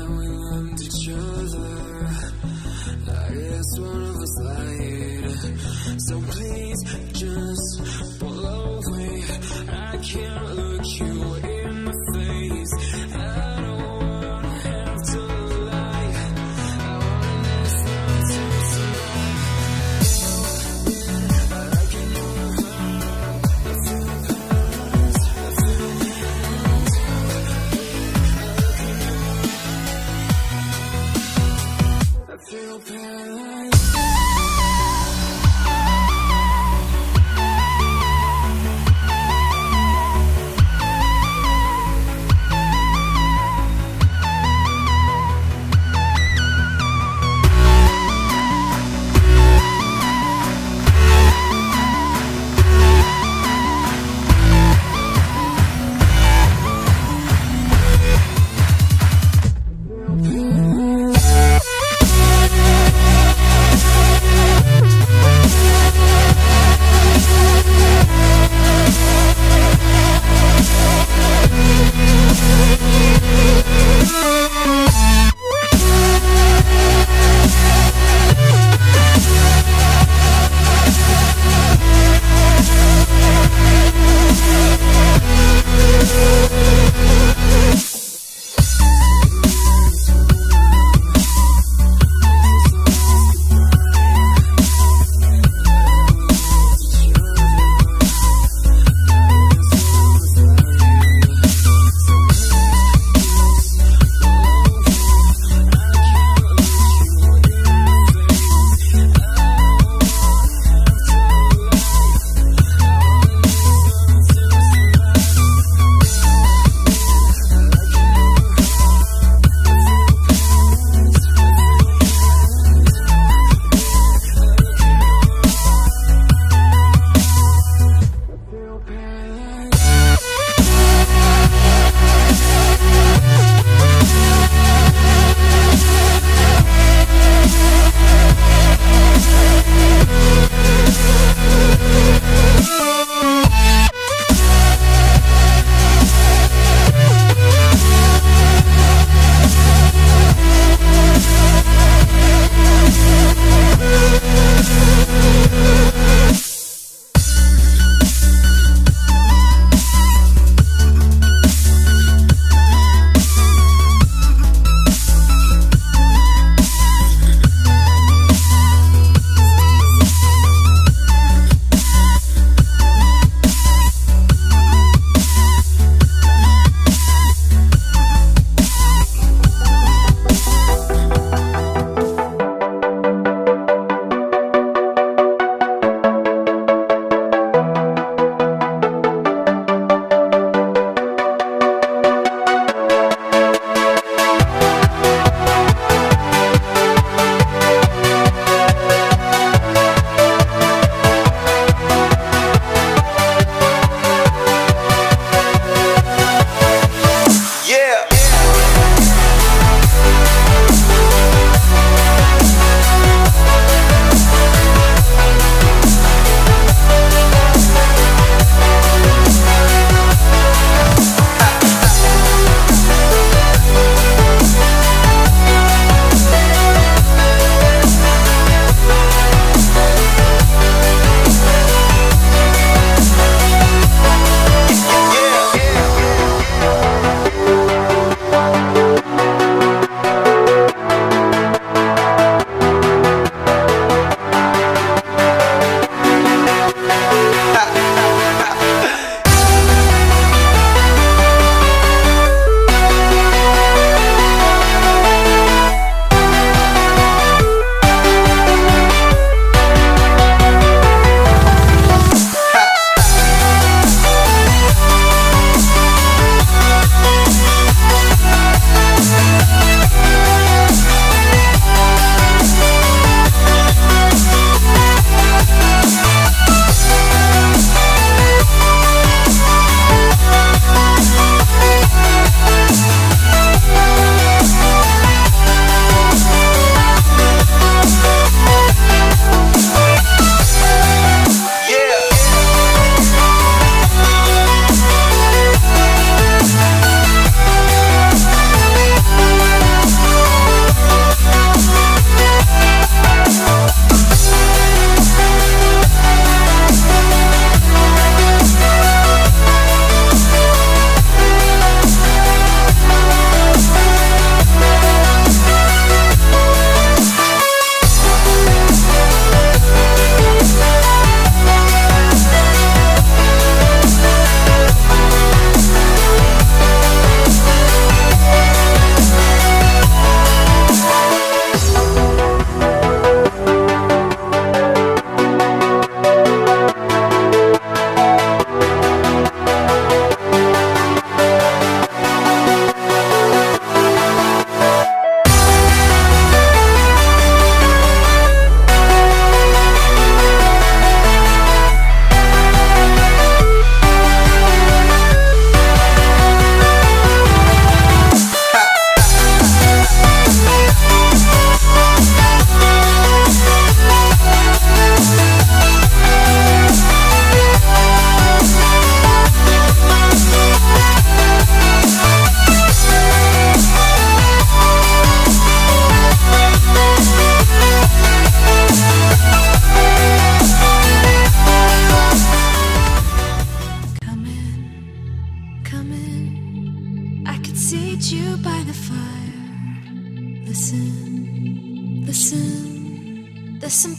then we loved each other. I guess one of us lied. So please just pull away. I can't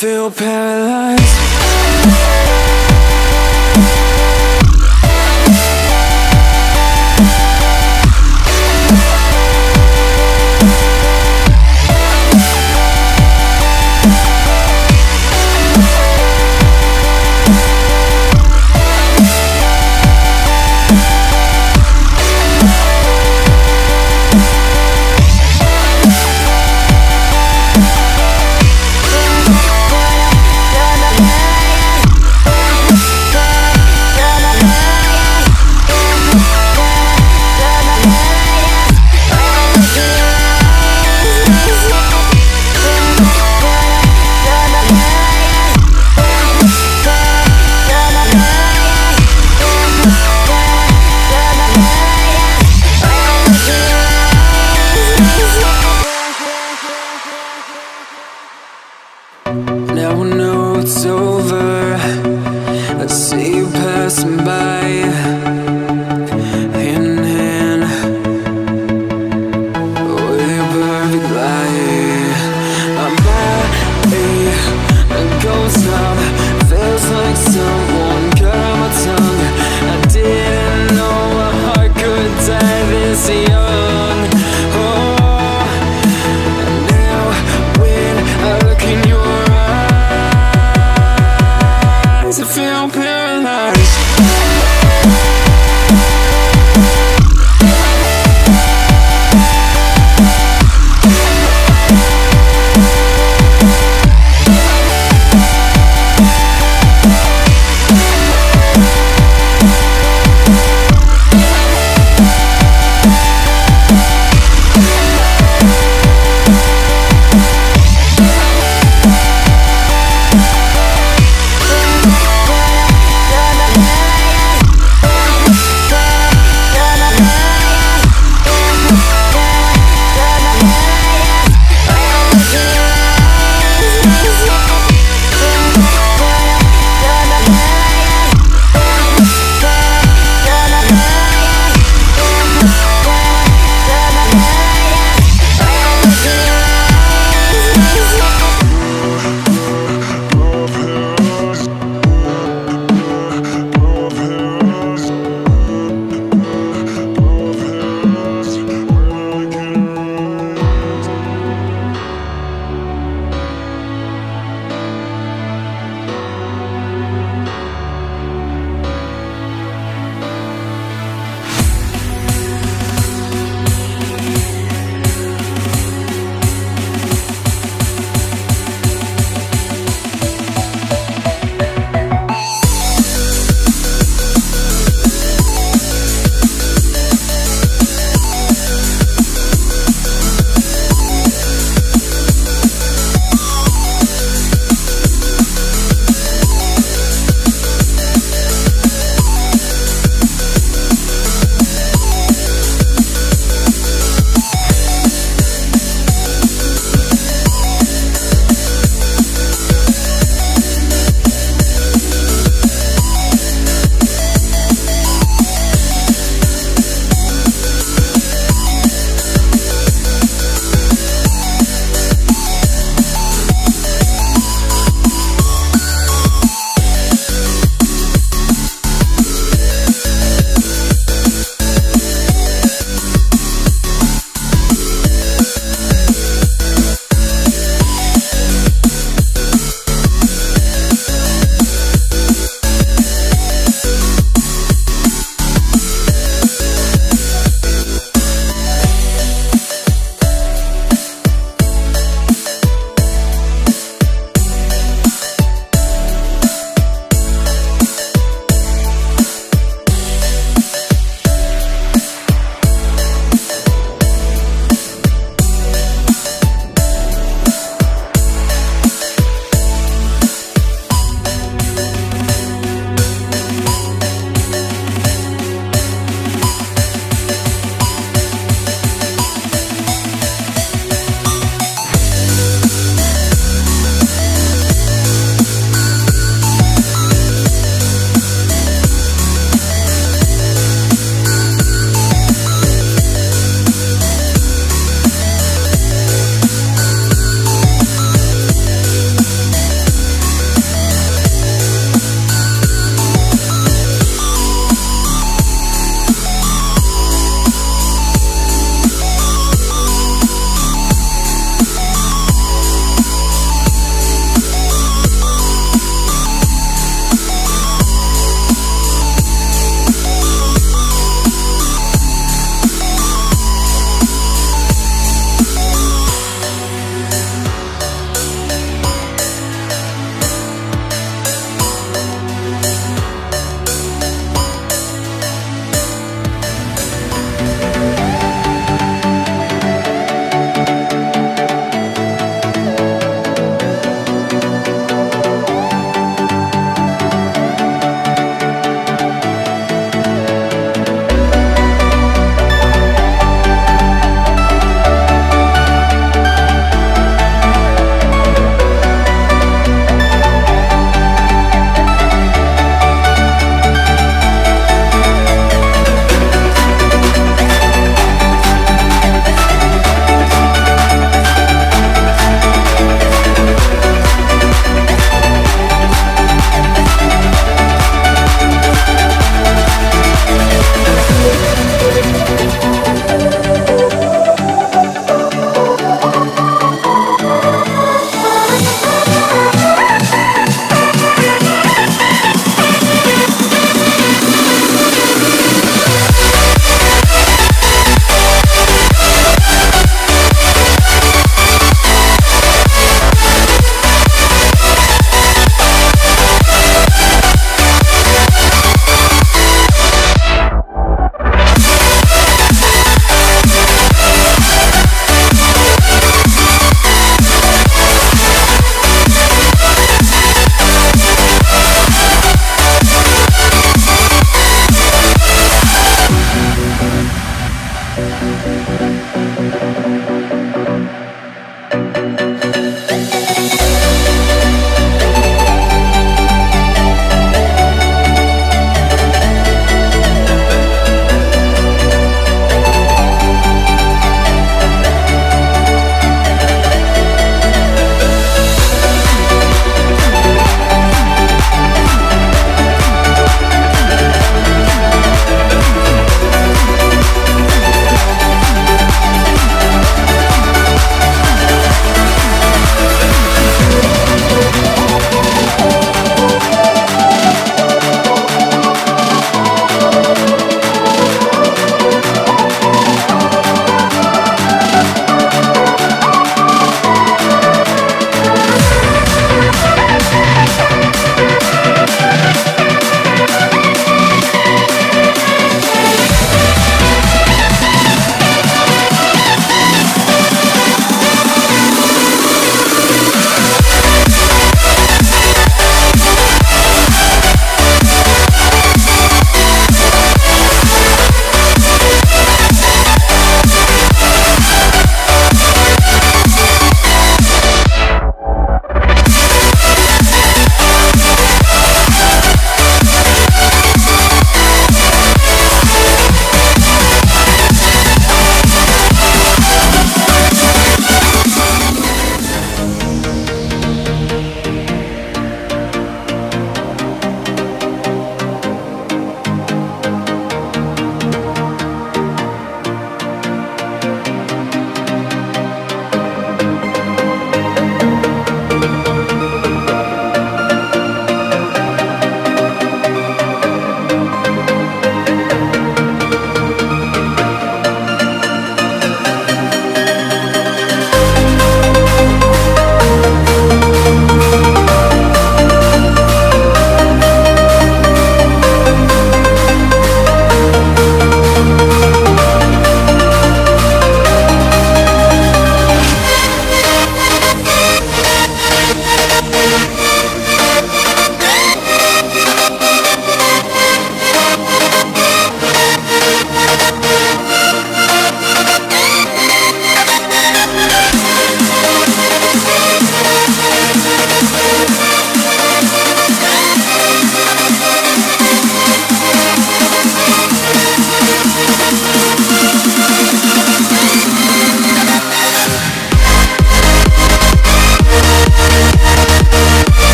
feel paralyzed.